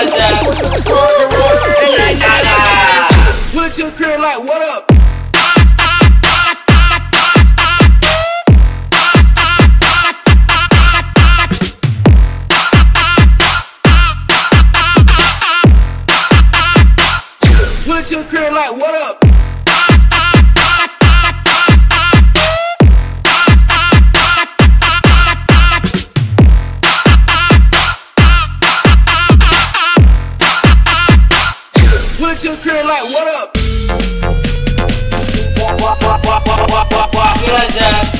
Pull it to the crib like, what up? Pull it to the crib like, what it like, what up? Two,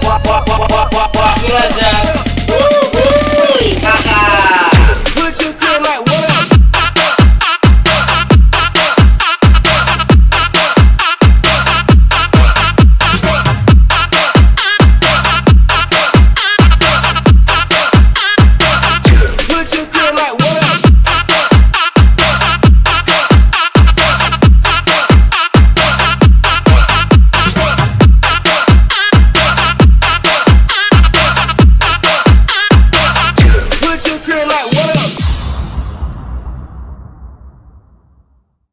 Pá, pá,